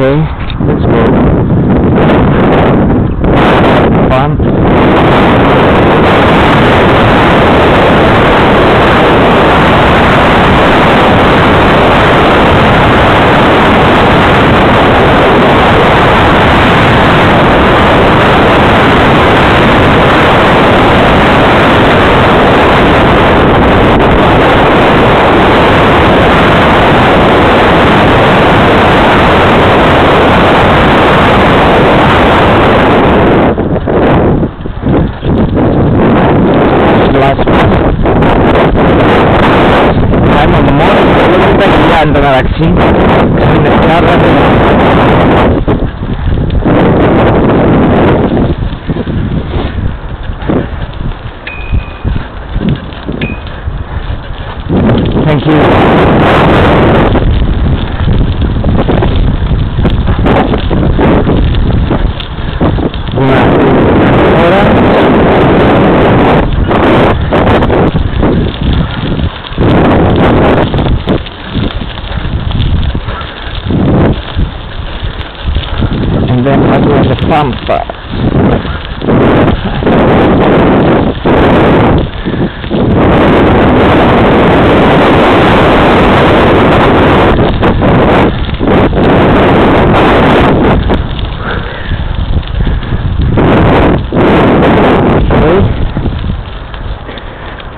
Okay, let's go. Galaxy, en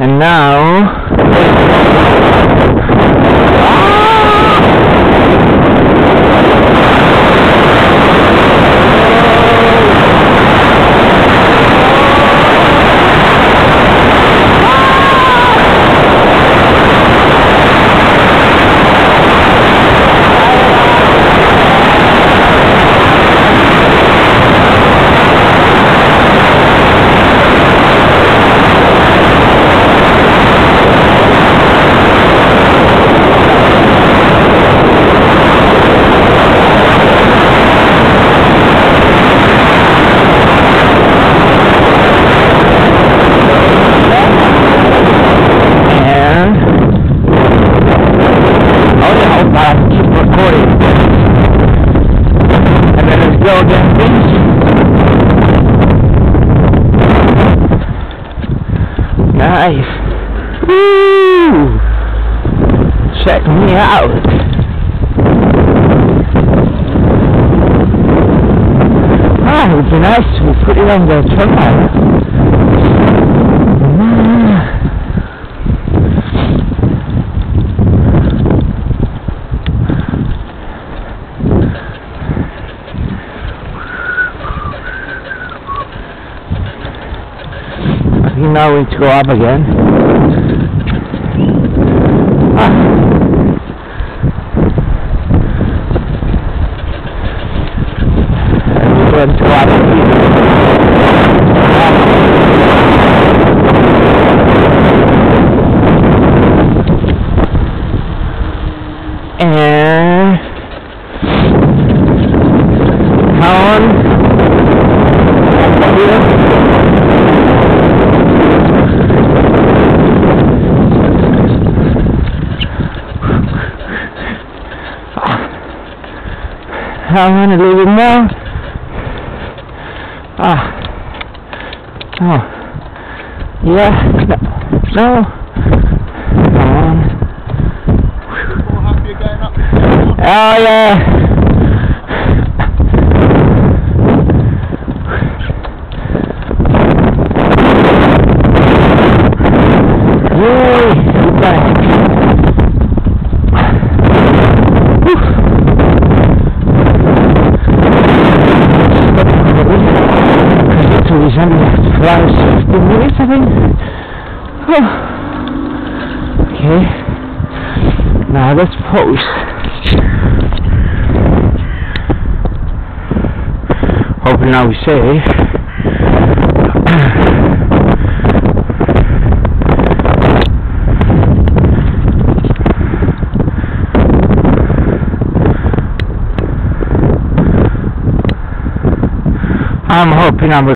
And now and oh yeah, hold on, keep recording. And then let's go again, please. Nice. Woo! Check me out. Ah, it would be nice to put it on the terminal. Now we need to go up again. Ah. To go up And I want a little bit more. Ah. Oh. Yeah. No. Come on. More happy going up. Oh yeah. I think. Oh. Okay. Now let's pose. Hopefully now we say. I'm hoping I'm